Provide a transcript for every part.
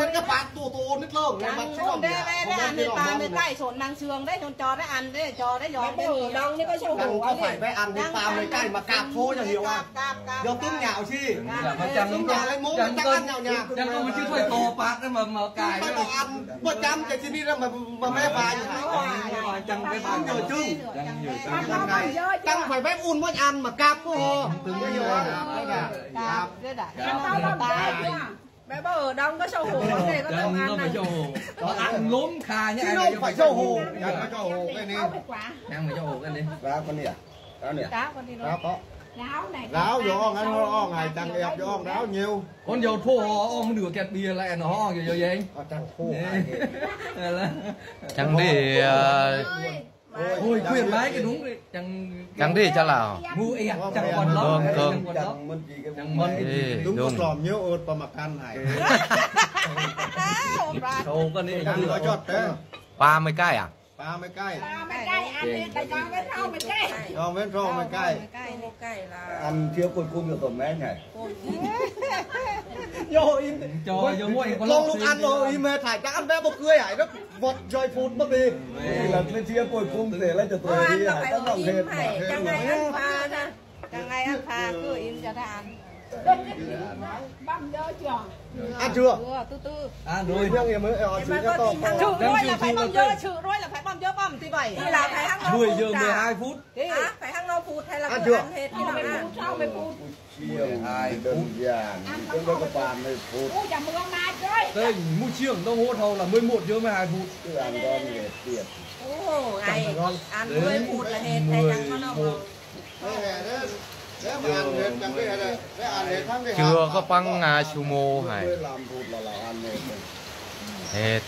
lên các bạn tù tù nít lơ ngày mặt xuống đê đê đê ăn thì bà mới cay sồn năng xương đấy còn cho đấy ăn đấy cho đấy giòn đấy bự đông đấy có sâu hủ không phải phải ăn thì bà mới cay mà cạp thôi cho hiểu à? giờ tướng nhạo chi? Dạ, tướng nhà lấy mốt chắc ăn nhạo nhà. chắc không chứ thôi tổ bạc đấy mà mà cài mà bỏ ăn mà dạ. chăm cái chi đi ra mà mà mẹ bà như này chẳng phải dạ, bán nhiều chứ. chẳng phải bếp un mới ăn mà cạp cô hồ từng cái hiểu không? cạp đấy đã cạp đấy đã bé bơ ở đông có châu hồ vấn đề có đâu ăn này. có ăn lốm kha nhá chứ đâu phải châu hồ. ăn có châu hồ cái này. ăn phải sầu hồ cái này. Ráo con đi à? Ráo này à? Ráo có. Ráo này ráo vô on anh on này tăng đẹp vô on ráo nhiều. Con vô thua on nửa kẹt bia lại nó on rồi vậy anh. Ờ, tăng thua chẳng để Ôi quyền bái cái đúng đấy Chẳng đi cho là Ngu ấy à vâng, Chẳng còn vâng. lót Cơm cơm Chẳng mân gì cái Chẳng mân Đúng có sòm nhớ ớt bà mặc ăn này. Sâu Chẳng có chọt đấy 30 cây à? 30 cây. 30 cây. Ăn đi Tại con bên rau 10 cây. Con bên rau 10 cây. 10 cây là Ăn thiếu cuối cùng được tổng mấy nhỉ? อินจอโยมวยคน Long lúc ăn rồi im mê thải chắc ăn bé bốc cưới hải đó Vọt trời phút mất đi Thì là bên phía cuối cùng để lấy cho เมื่อ tôi วาน đi เรา hải ไป tất เอา lòng ยิ้ม hết ให้จังไงอันพานะ จัง ăn chưa? Từ tư à rồi nhưng em mới ở chứ các con là phải băm dơ trừ rồi là phải băm dơ băm thì vậy. Thì là phải hăng nô 10 giờ 12 phút. Hả? phải hăng nô phút hay là à, ăn chưa? ăn hết thì là ăn sau 10 phút. Chiều 2 phút vàng chúng tôi có 30 phút. đây mua chiều đồng hồ thầu là 11 giờ 12 phút. Ăn con về tiệt ô ngày ăn 10 phút là hết hay ăn con không? chưa có băng ngà chu mô hay hết.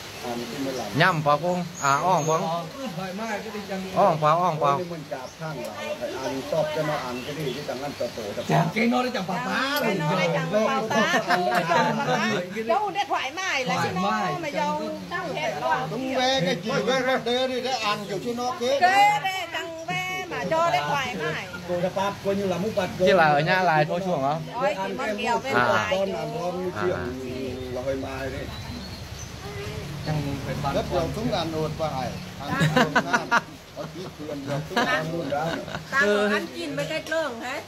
Nhắm vào à, không? À ong vào ong vào. Ong vào chẳng cái nó đấy chẳng bà bá rồi đâu để thoải mái là chứ nó mà giàu tăng hết đúng về cái gì về ra đây đi để ăn kiểu chứ nó kế kế đấy chẳng về mà cho để thoải mái Chứ là ở nhà à. là thôi chứ không? à. chỉ mất kèo bên lại là hơi mai đấy. Rất nhiều súng đàn nuột và hải. Ừ. Ăn có tí tiền nhiều súng đàn nuột đó tao ăn chín mấy cái lương hết.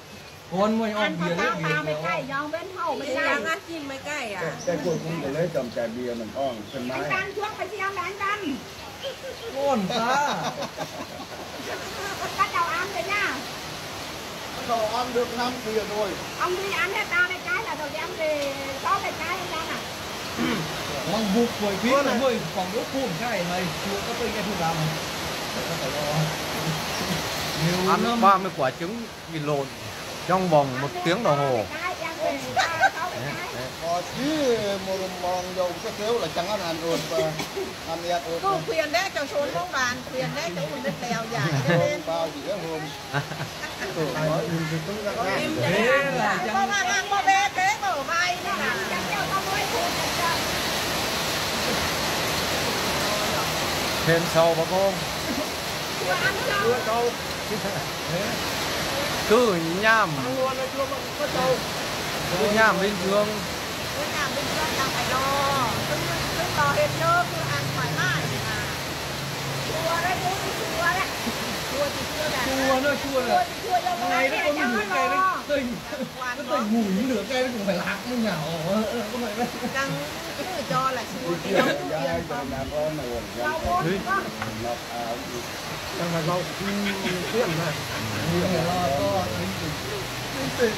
Con mới ăn bia lấy bia mấy cái dòng bên hậu mấy cái ăn chín mấy cái à? Cái cuối cùng để lấy cầm chai bia mình on trên mái anh đan trước phải xem anh đan con ta. ăn được 5 thìa rồi. Ông đi ăn hết ba cái cái là được thì về có cái cái ông ăn à? Ừ. Mong vụt với phía vâng là mười phòng đốt phùm cái này Chưa có tôi nghe thu làm. Nếu ăn 30 quả trứng bị lộn trong vòng một tiếng đồng hồ. À, có chứ một លោកទៅគេលចឹងណាអួតអត់មានអួតគូឃ្លៀនដែរចូលខ្លួនមកបានឃ្លៀនដែរចូលមិនទៅយ៉ាងហ្នឹងបើជាហូមទៅហើយមិនទៅទៅណាចឹងមកមកមកទេទេមកវាយនេះណាចាំចូលមកមួយគូ thêm sâu bà con cứ nhảm cứ nhảm lên dương nên là mình cho chẳng phải lo. Cứ, cứ lo hết trơn, cứ ăn thoải mái mà. Chua đấy, bố thì chua đấy. Chua thì chua đấy Chua nó chua đấy Chua à. thì chua đâu Ngày đó con mình hưởng cây đấy. Tình, nó tình ngủi nửa cây nó cũng phải lạc nó nhỏ Không? Phải đấy Căng cứ cho là chua thì nó cũng tiền không Rau bố thì có Chẳng phải rau cũng ừ, tiện này. Nhiều lo to, tính tình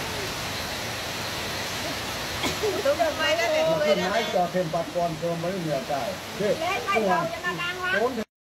ổn rau Chẳng bốn có Lọc áo chẳng phải rau tiệm này nhiều người lo to tính tình ทุกคนไม่ได้เป็น Một เลย cái นะ máy cho thêm bắp con cho mấy người cải Thế lên ngay đầu cho nó đang lắm Bốn